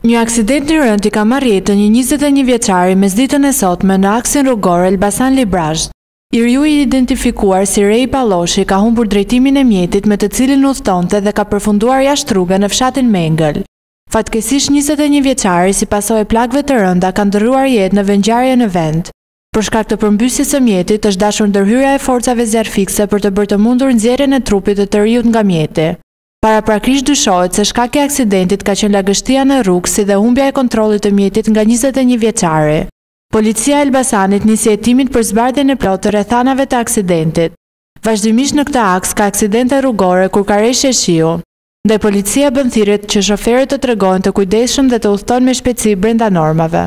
Një aksident i rëndë i ka marrë jetën një njëzet e një vjeçari mesditën e sotme në aksin rrugor Elbasan-Librazhd. I riu i identifikuar si Rei Palloshi ka humbur drejtimin e mjetit me të cilin udhëtonte dhe ka përfunduar jashtë rruge në fshatin Mengël. Fatkeqësisht njëzet e një vjeçari si pasojë e plagëve të rënda ka ndërruar jetë në vendngjarje në vend. Për shkak të përmbysjes së mjetit është dashur ndërhyrja e forcave zjarrfikëse për të bërë të mundur nxjerrjen e trupit të të riut nga mjeti. Paraprakisht dyshohet se shkak i aksidentit ka qenë lagështia në rrugë si dhe humbja e kontrollit të mjetit nga njëzet e një vjeçari. Policia e Elbasanit nisi hetimet për zbardhjen e plotë të rrethanave të aksidentit. Vazhdimisht në këtë aks ka aksidente rrugore kur ka reshje shiu. Ndaj policia bën thirrje që shoferët të tregohen të kujdesshëm dhe të udhëtojnë me shpejtësi brenda normave.